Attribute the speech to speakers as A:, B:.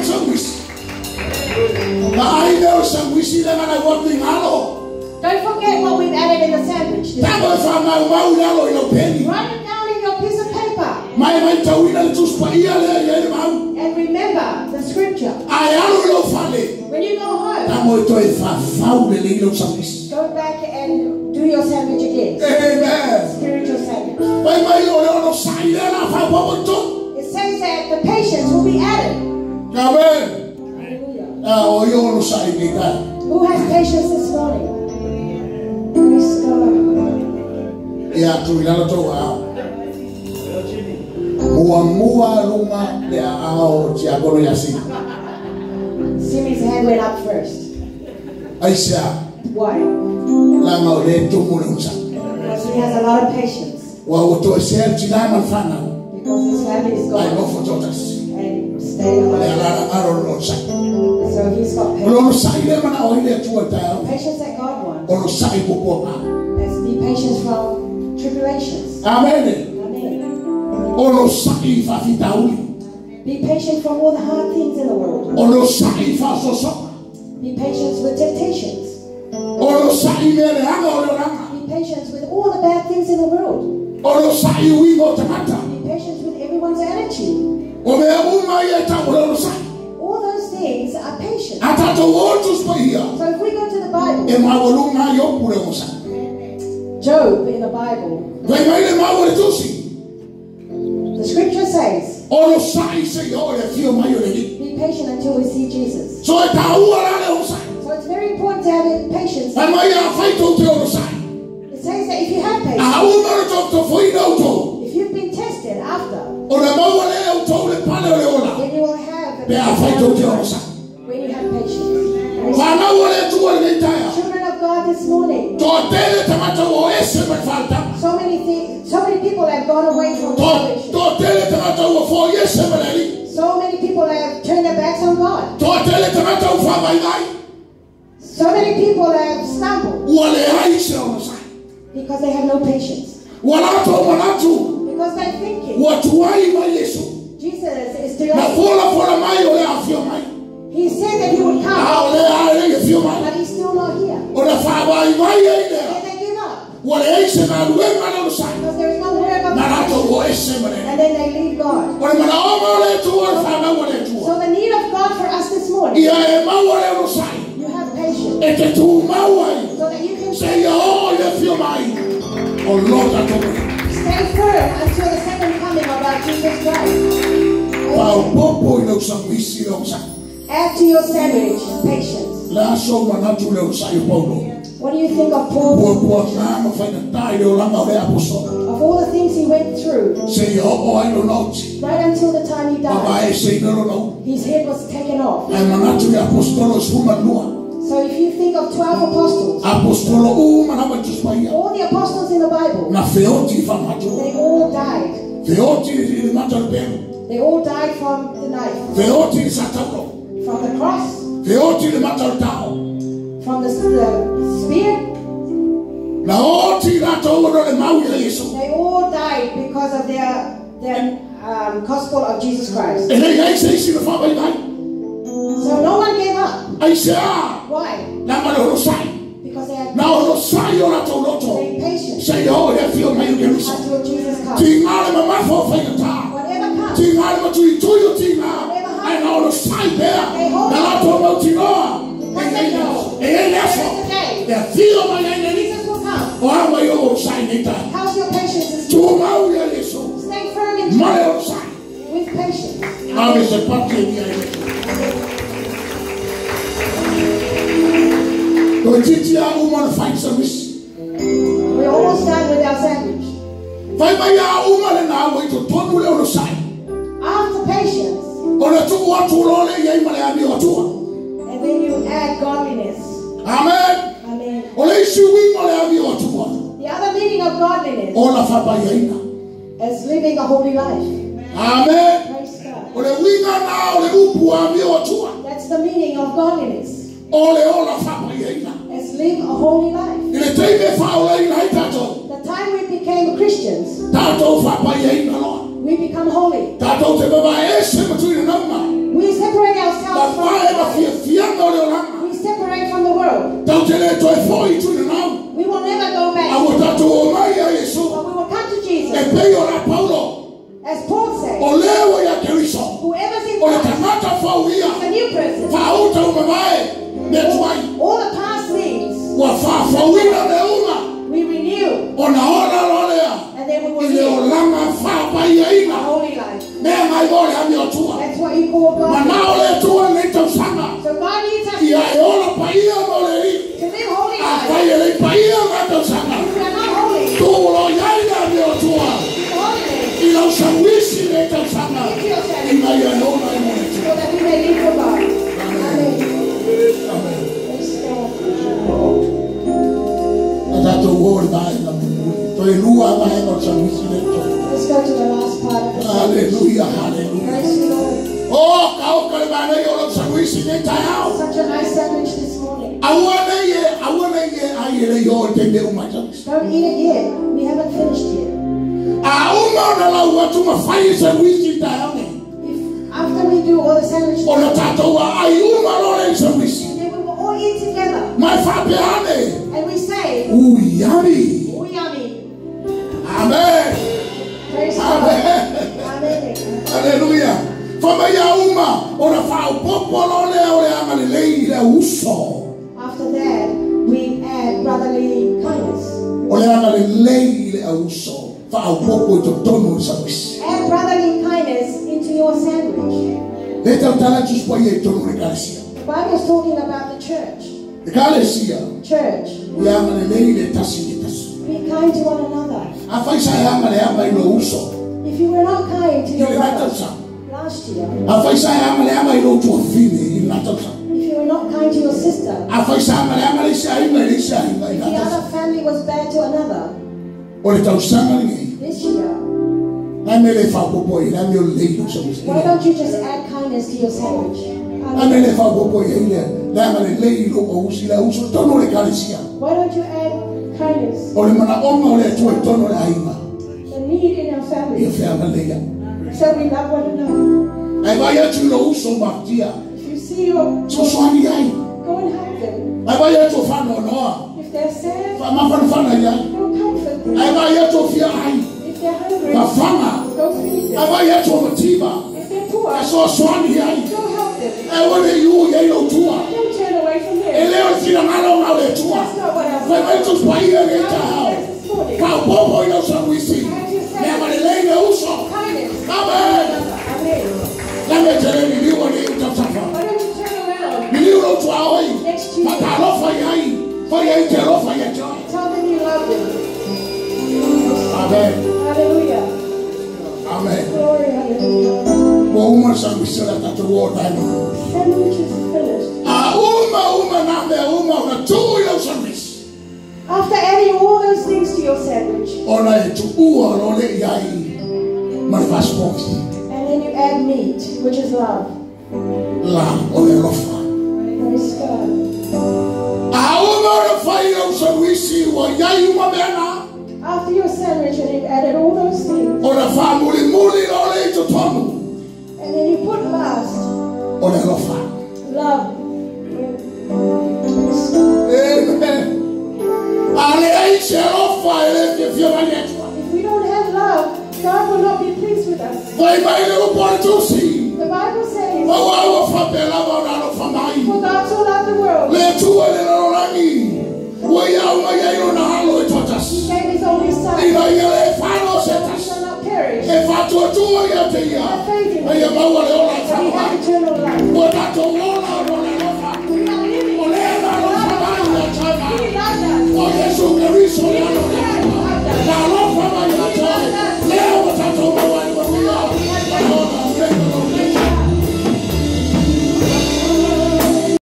A: ushawishi. Maana ushawishi ile maana wote ngalo.
B: Don't forget what we've added in the sandwich. this
A: Tango
B: morning.
A: fa mau mau nalo ilo peni.
B: Write it down in your piece of paper.
A: Mai mai tawina tuspa ia le ia mau.
B: And remember the scripture.
A: Ayalo ilo fale.
B: When you go home,
A: Amen.
B: Hallelujah.
A: Ah, o yo sai ni.
B: Who has patience this morning? Praise God.
A: E ila to wa. Mua mua lunga le ao ti agolo ya si.
B: Simi's hand went up first.
A: Aisha,
B: Why?
A: la ma ole tu mu le.
B: Because he has a lot of patience.
A: Wa o to se ti la ma fana.
B: Because his family is gone
A: fo totas.
B: and staying So he's got patience.
A: Lo sai le mana o ile tu ta.
B: Patience that God wants.
A: O lo sai ko ko ma.
B: Let's be patient from tribulations.
A: Amen.
B: Amen.
A: O lo sai fa fi tauli.
B: Be patient from all the hard things in the world.
A: O lo sai fa so so.
B: Be patient with temptations.
A: O lo sai me le anga o lo ranga.
B: Be patient with all the bad things in the world.
A: O lo sai wi mo te.
B: Be patient with everyone's attitude.
A: O me u ma ye ta o lo sai.
B: All those things are patience.
A: Ata to o tu spa ia.
B: So if we go to the Bible,
A: ma o lu ma yo pure mo sa.
B: Job in the Bible,
A: Vai mai le ma o le tusi.
B: the scripture says,
A: O lo sai se yo le fio mai o le ni.
B: be patient until we see Jesus.
A: So ta u ala le o sai.
B: So it's very important to have patience.
A: Vai mai a to te o lo sai.
B: It says that if you have patience,
A: u ma to to foi no to.
B: if you've been tested after, have
A: Pe a fai to
B: when you have patience.
A: Ma na o le tu taia.
B: Children of God this morning,
A: To tele te mata o oh, ese me falta.
B: so many things, so many people have gone away from salvation.
A: to tele te mata o oh, fo ese me le ni.
B: So many people have turned their backs on God.
A: To tele te mata o oh, fa vai vai.
B: So many people have stumbled
A: Ua le ai se o lo sai.
B: because they have no patience.
A: Ua la to ma la tu.
B: Because they're thinking
A: Ua tu ai Yesu.
B: Jesus is
A: Na
B: delayed.
A: fola fola mai o a fio mai.
B: He said that he would come,
A: o le a le fio mai.
B: but he's still not here.
A: O fa vai vai e.
B: And they give up
A: Ua le ai se ma lo sai.
B: because there is no word of
A: Na la to
B: God.
A: o ese me le.
B: And then they leave God.
A: O le o ma le tu o fa ma o tu.
B: So the need of God for us this morning,
A: Ia e ma o le sai.
B: you have patience
A: E te tu ma ai.
B: so that you can
A: Se ia o le fio mai. O
B: stay firm until the second coming of our Jesus Christ.
A: Pa o popo i lo sa misi lo sa.
B: Add to your sandwich patience. What do you think of Paul? Of all the things he went through, right until the time he died, his head was taken off. So if you think of 12 apostles, all the apostles in the Bible, they all died.
A: Feoti i ma tu pe.
B: They all died from the knife,
A: Feoti sa tau.
B: from the cross,
A: le ma tu tau.
B: from the, the spear.
A: Na oti la to o le mau i le Yesu.
B: They all died because of their, their um, gospel of Jesus Christ.
A: E le ai se isi le fa vai vai.
B: So no one gave up.
A: Ai se a.
B: Why?
A: Na ma lo sai.
B: Because they had
A: Na o lo sai o la to loto.
B: stayed patient
A: Se ia o le fio mai o le Yesu.
B: until Jesus comes.
A: Ti ngale ma ma fo fa ta.
B: Whatever comes,
A: Ti ngale ma tu i tu yo ti na. Ai na o lo sai bea. Na la to mo ti noa. E ai na. E ai na fo.
B: today,
A: E fio mai ai na ni.
B: Jesus will come.
A: O a mai o sai ni ta.
B: How's your patience
A: mau.
B: Stay firm in
A: sai.
B: with patience.
A: Ave se pati ni ai. Do titi a uma fight.
B: We're almost done with our sandwich.
A: Vai mai a uma le na o to tonu le o sai.
B: And then you add godliness.
A: Amen.
B: Amen.
A: O le isi wi mo le a mi.
B: The other meaning of godliness
A: O la fa pa ia
B: is living a holy life.
A: Amen.
B: Praise God.
A: O le winga na o le upu a mi.
B: That's the meaning of godliness.
A: O le o la fa pa ia.
B: Is live a holy life.
A: Ile te me fa o le ina i tato.
B: The time we became Christians, we become holy.
A: Tato te baba se ma tu ina nama.
B: We separate ourselves from the world.
A: mafiafia na ole olama.
B: We separate from the world. May live for God. Amen.
A: Amen.
B: Let's stand.
A: Nataka uone bae na Mungu. Toinua bae na ushawishi le tua.
B: Let's go to the last part the.
A: Hallelujah, hallelujah.
B: Praise the Lord.
A: Oh, kauka le bae na yolo ushawishi le tayao.
B: Such a nice sandwich this morning.
A: Awana ye, awana ye, ayere yo tende umajawishi.
B: Don't eat it yet. We haven't finished yet.
A: Auma ona la watu mafai tayao.
B: If after we do all the sandwiches,
A: Ona tato wa ayuma lole ushawishi.
B: then we will all eat together.
A: My Mafapeane.
B: And we say,
A: Uyari.
B: oh yummy.
A: Amen.
B: Praise God.
A: Amen.
B: Amen.
A: Hallelujah. Fama ya uma, ona fa upopo lole ole amalele ile uso.
B: After that, we add brotherly kindness.
A: Ole amalele ile uso. Fa upopo ito tono ushawishi.
B: Add brotherly kindness into your sandwich.
A: Leta utala tuspo ye tono rekalesia.
B: The Bible is talking about the church.
A: Rekalesia.
B: Church.
A: Ya amalele ile tasi ile tasu.
B: Be kind to one another.
A: Afaisa ya amale ama uso.
B: If you were not kind to your brother last year,
A: Afaisa ya amale ama ile utu afine ile natasa.
B: if you were not kind to your sister,
A: Afaisa amale ama ile sha ima ile sha ima ile
B: if the other family was bad to another,
A: Ole tausanga ni.
B: this year,
A: Na mele fa popo ile na mele ile ushawishi.
B: why don't you just add kindness to your sandwich?
A: Na
B: Amen.
A: mele fa popo ile na amalele ile uso tono rekalesia.
B: Why don't you add kindness,
A: Ole mana oma ole tu tono le aima.
B: the need in our family,
A: fe amalele.
B: so we love one another?
A: Ai vai atu lo uso matia.
B: If you see your
A: So swani ai.
B: go and help them.
A: Ai vai atu fano noa.
B: If they're sad,
A: Fa mafana fana ya.
B: go comfort them.
A: Ai vai atu fia ai.
B: If they're hungry,
A: Mafana.
B: go feed
A: Ai
B: them.
A: vai atu matiba.
B: If they're poor,
A: Ai so swani ai.
B: go help them.
A: Ai wale yu ye lo tua.
B: Don't turn away from them.
A: Eleo sina ngalo na le tua.
B: That's not what I'm
A: Fa vai tu pa ye le ta.
B: Kindness this morning.
A: Ka popo yo sa wisi. Ne amalele ile uso.
B: Kindness.
A: Amen.
B: Amen.
A: Na me tele ni liwo ni utasafa.
B: Why don't you turn around?
A: Ni liwo tu awai.
B: Next Tuesday.
A: Mata lo fa yai. Fa yai te lo fa yai joy. Amen.
B: Hallelujah.
A: Amen.
B: Glory, hallelujah.
A: Kwa uma sa wisela tatu wo dai.
B: Sandwich is finished.
A: A uma uma na me uma una tu yo service.
B: After adding all those things to your sandwich,
A: Ona e tu ua role yai. Mar fas poki.
B: and then you add meat, which is love.
A: La ole lofa.
B: Praise God.
A: A uma ora fai yo service wa yai uma bena.
B: After your sandwich, and you've added all those things,
A: Ora fa muli muli role i tu
B: and then you put last
A: Ole lofa.
B: love.
A: Amen. Ale ai se lofa ele ke fia manetua.
B: If we don't have love, God will not be pleased with us.
A: Vai mai upo tu
B: Son,
A: Ina ya le fano
B: that we
A: setas.
B: shall not perish,
A: E fa tu tu ya te ya.
B: have faith in
A: E ya
B: Him.
A: ma wa le ola
B: But He had to